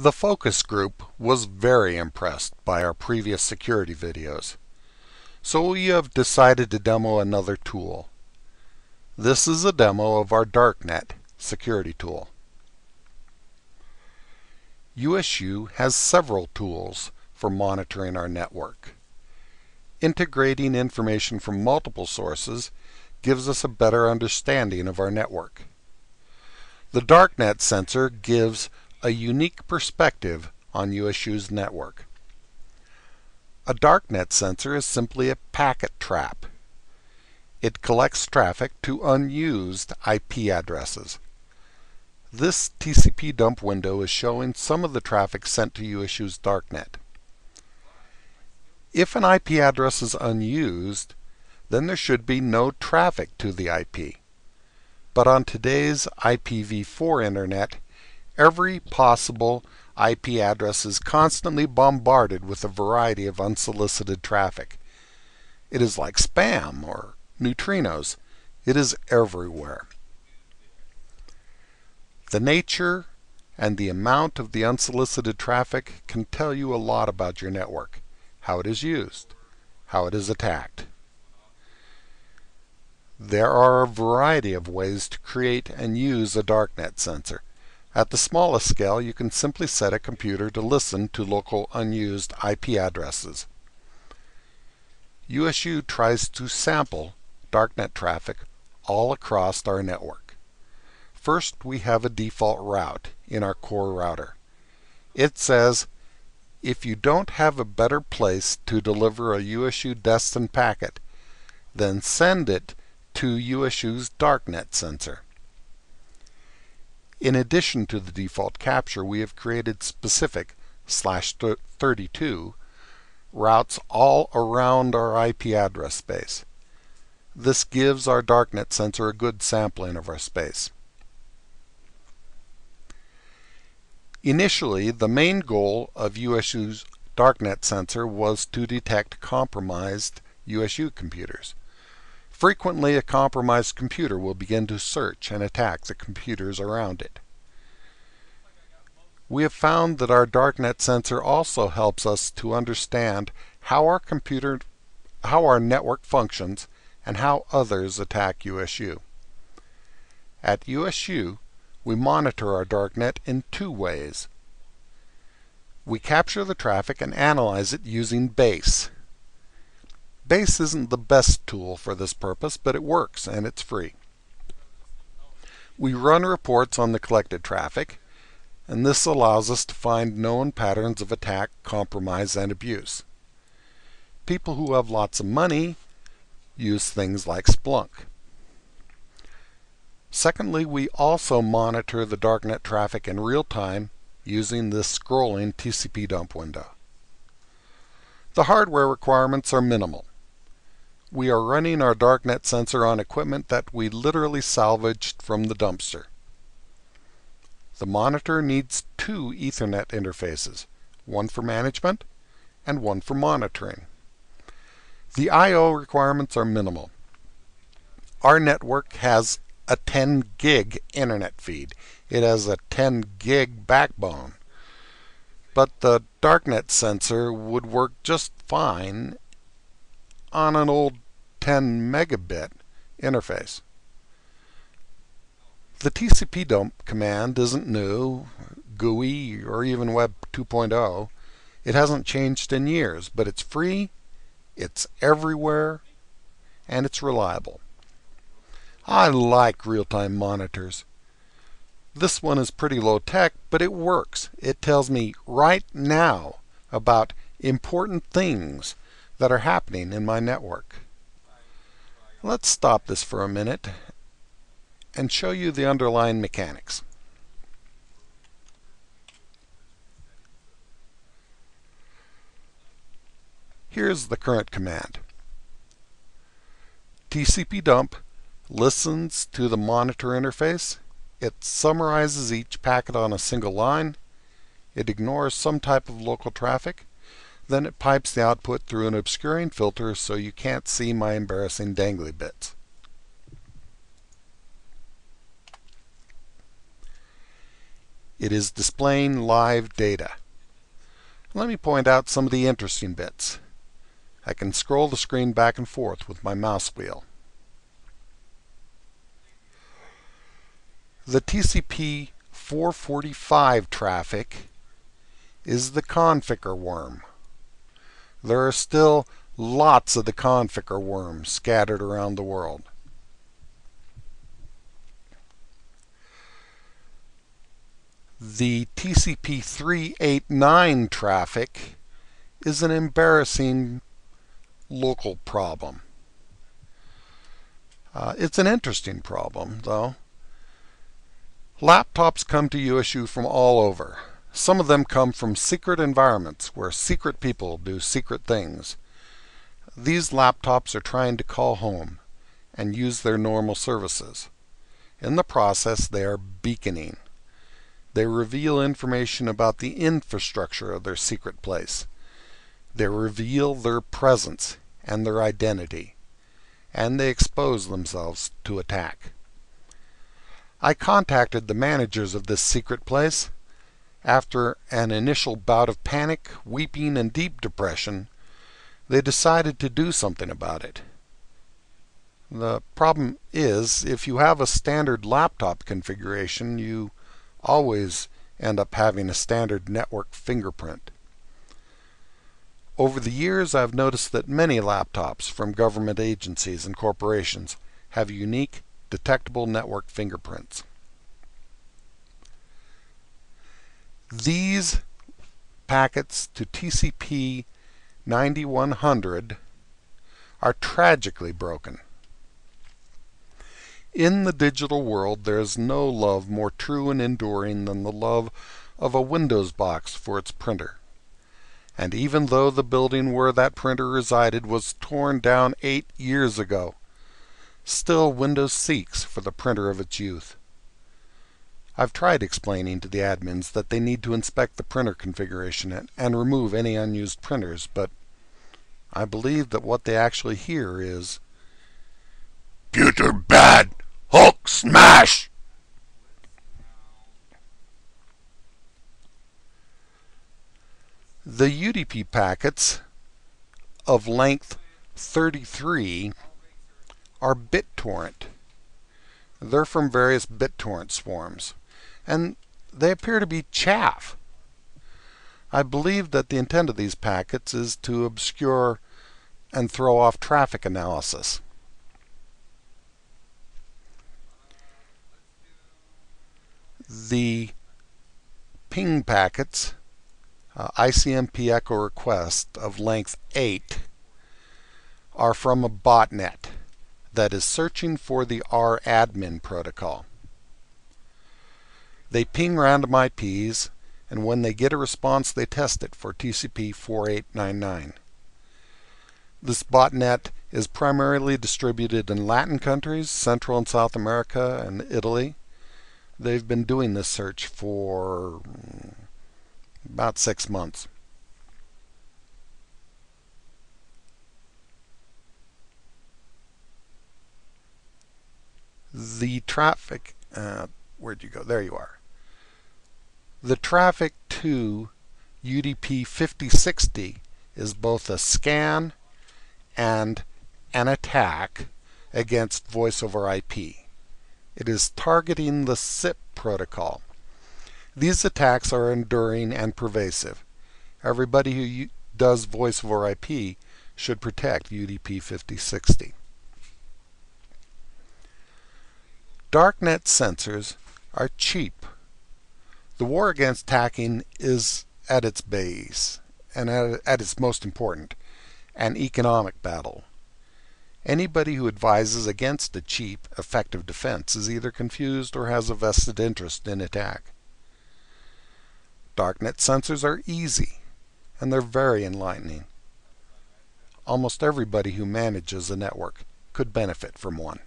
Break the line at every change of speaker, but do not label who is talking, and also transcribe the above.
The focus group was very impressed by our previous security videos. So we have decided to demo another tool. This is a demo of our DarkNet security tool. USU has several tools for monitoring our network. Integrating information from multiple sources gives us a better understanding of our network. The DarkNet sensor gives a unique perspective on USU's network. A DarkNet sensor is simply a packet trap. It collects traffic to unused IP addresses. This TCP dump window is showing some of the traffic sent to USU's DarkNet. If an IP address is unused, then there should be no traffic to the IP. But on today's IPv4 Internet, every possible IP address is constantly bombarded with a variety of unsolicited traffic. It is like spam or neutrinos. It is everywhere. The nature and the amount of the unsolicited traffic can tell you a lot about your network, how it is used, how it is attacked. There are a variety of ways to create and use a darknet sensor. At the smallest scale, you can simply set a computer to listen to local unused IP addresses. USU tries to sample darknet traffic all across our network. First, we have a default route in our core router. It says, if you don't have a better place to deliver a USU destined packet, then send it to USU's darknet sensor. In addition to the default capture, we have created specific slash 32 routes all around our IP address space. This gives our darknet sensor a good sampling of our space. Initially, the main goal of USU's darknet sensor was to detect compromised USU computers. Frequently, a compromised computer will begin to search and attack the computers around it. We have found that our darknet sensor also helps us to understand how our computer how our network functions and how others attack USU. At USU, we monitor our darknet in two ways. We capture the traffic and analyze it using BASE. BASE isn't the best tool for this purpose, but it works and it's free. We run reports on the collected traffic, and this allows us to find known patterns of attack, compromise, and abuse. People who have lots of money use things like Splunk. Secondly, we also monitor the darknet traffic in real time using this scrolling TCP dump window. The hardware requirements are minimal we are running our darknet sensor on equipment that we literally salvaged from the dumpster. The monitor needs two Ethernet interfaces, one for management and one for monitoring. The I.O. requirements are minimal. Our network has a 10 gig internet feed. It has a 10 gig backbone. But the darknet sensor would work just fine on an old 10 megabit interface. The TCP command isn't new, GUI, or even Web 2.0. It hasn't changed in years, but it's free, it's everywhere, and it's reliable. I like real-time monitors. This one is pretty low tech, but it works. It tells me right now about important things that are happening in my network. Let's stop this for a minute and show you the underlying mechanics. Here's the current command. TCP dump listens to the monitor interface. It summarizes each packet on a single line. It ignores some type of local traffic then it pipes the output through an obscuring filter so you can't see my embarrassing dangly bits. It is displaying live data. Let me point out some of the interesting bits. I can scroll the screen back and forth with my mouse wheel. The TCP 445 traffic is the Conficker worm. There are still lots of the Conficker worms scattered around the world. The TCP 389 traffic is an embarrassing local problem. Uh, it's an interesting problem, though. Laptops come to USU from all over. Some of them come from secret environments where secret people do secret things. These laptops are trying to call home and use their normal services. In the process, they are beaconing. They reveal information about the infrastructure of their secret place. They reveal their presence and their identity, and they expose themselves to attack. I contacted the managers of this secret place. After an initial bout of panic, weeping, and deep depression, they decided to do something about it. The problem is, if you have a standard laptop configuration, you always end up having a standard network fingerprint. Over the years, I've noticed that many laptops from government agencies and corporations have unique detectable network fingerprints. These packets to TCP 9100 are tragically broken. In the digital world, there is no love more true and enduring than the love of a Windows box for its printer. And even though the building where that printer resided was torn down eight years ago, still Windows seeks for the printer of its youth. I've tried explaining to the admins that they need to inspect the printer configuration and, remove any unused printers, but I believe that what they actually hear is Computer bad! Hulk smash! The UDP packets of length 33 are BitTorrent. They're from various BitTorrent swarms, and they appear to be chaff. I believe that the intent of these packets is to obscure and throw off traffic analysis. The ping packets, uh, ICMP echo request of length 8, are from a botnet that is searching for the radmin protocol. They ping random IPs, and when they get a response, they test it for TCP 4899. This botnet is primarily distributed in Latin countries, Central and South America, and Italy. They've been doing this search for about six months. the traffic, uh, where'd you go? There you are. The traffic to UDP 5060 is both a scan and an attack against voice over IP. It is targeting the SIP protocol. These attacks are enduring and pervasive. Everybody who does voice over IP should protect UDP 5060. Darknet sensors are cheap. The war against hacking is at its base, and at, at its most important, an economic battle. Anybody who advises against a cheap, effective defense is either confused or has a vested interest in attack. Darknet sensors are easy, and they're very enlightening. Almost everybody who manages a network could benefit from one.